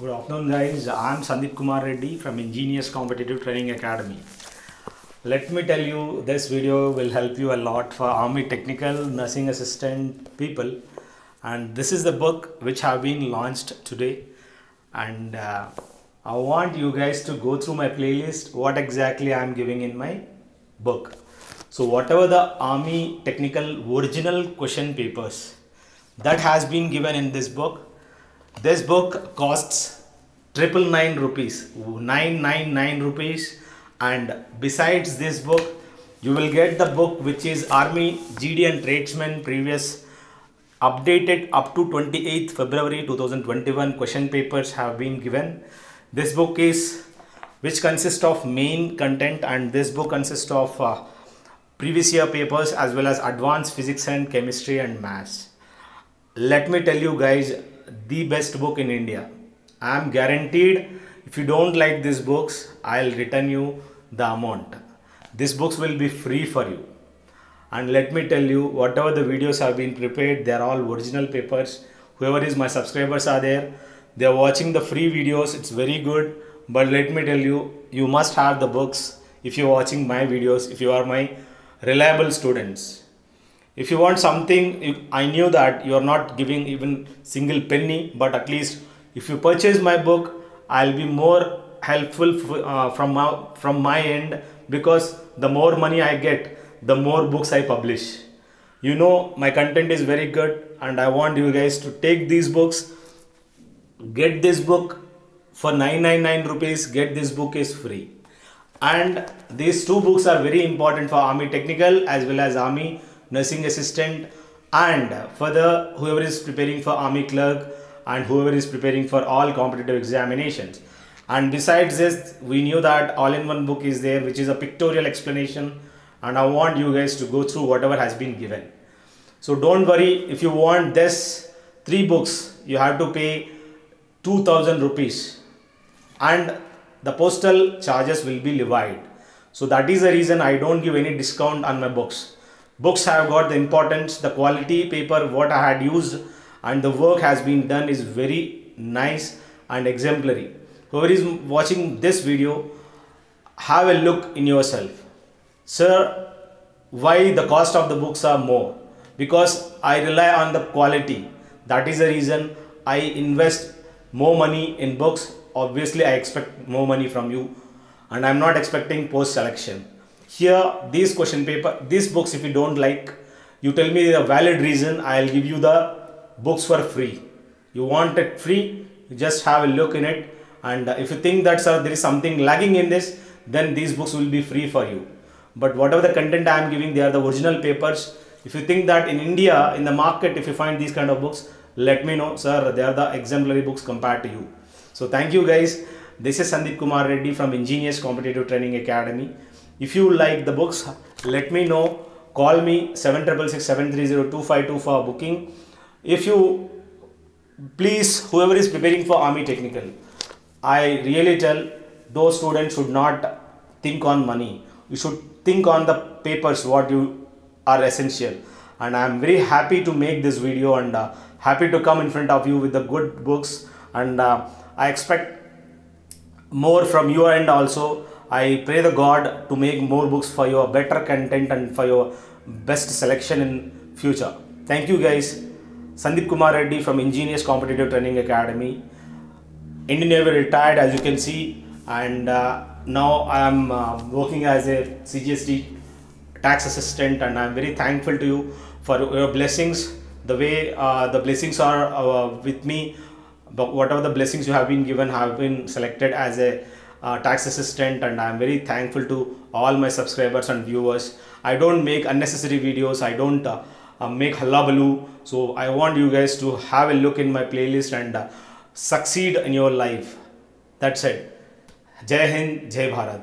Good afternoon, guys. I'm Sandeep Kumar Reddy from Ingenious Competitive Training Academy. Let me tell you, this video will help you a lot for Army Technical Nursing Assistant people. And this is the book which have been launched today. And uh, I want you guys to go through my playlist, what exactly I'm giving in my book. So, whatever the Army Technical original question papers that has been given in this book, this book costs triple nine rupees, nine nine nine rupees, and besides this book, you will get the book which is Army GD and Tradesman previous updated up to 28th February 2021 question papers have been given. This book is which consists of main content and this book consists of uh, previous year papers as well as advanced physics and chemistry and maths. Let me tell you guys the best book in india. I am guaranteed if you don't like these books i'll return you the amount. These books will be free for you. And let me tell you whatever the videos have been prepared they are all original papers. Whoever is my subscribers are there. They are watching the free videos. It's very good. But let me tell you you must have the books if you're watching my videos if you are my reliable students if you want something i knew that you are not giving even single penny but at least if you purchase my book i'll be more helpful uh, from my, from my end because the more money i get the more books i publish. You know my content is very good and i want you guys to take these books get this book for 999 rupees get this book is free. And these two books are very important for army technical as well as army nursing assistant and further whoever is preparing for army clerk and whoever is preparing for all competitive examinations. And besides this we knew that all in one book is there which is a pictorial explanation. And i want you guys to go through whatever has been given. So don't worry if you want this three books you have to pay 2000 rupees. And the postal charges will be levied. So that is the reason i don't give any discount on my books books have got the importance the quality paper what i had used and the work has been done is very nice and exemplary. Whoever is watching this video have a look in yourself. Sir why the cost of the books are more? Because i rely on the quality. That is the reason i invest more money in books. Obviously i expect more money from you. And i'm not expecting post selection here these question paper these books if you don't like you tell me the valid reason i'll give you the books for free. You want it free just have a look in it and if you think that sir there is something lagging in this then these books will be free for you. But whatever the content i am giving they are the original papers. If you think that in india in the market if you find these kind of books let me know sir they are the exemplary books compared to you. So thank you guys. This is sandeep kumar reddy from ingenious competitive training academy if you like the books let me know. Call me 7667302524 for booking. If you please whoever is preparing for army technical i really tell those students should not think on money. You should think on the papers what you are essential. And i am very happy to make this video and uh, happy to come in front of you with the good books. And uh, i expect more from your end also i pray the god to make more books for your better content and for your best selection in future. Thank you guys. Sandeep kumar reddy from ingenious competitive training academy. Indian navy retired as you can see. And uh, now i am uh, working as a CGST tax assistant. And i'm very thankful to you for your blessings. The way uh, the blessings are uh, with me but whatever the blessings you have been given have been selected as a uh, tax assistant and i'm very thankful to all my subscribers and viewers. I don't make unnecessary videos. I don't uh, uh, make hullabaloo. So i want you guys to have a look in my playlist and uh, succeed in your life. That's it. Jai hind jai bharat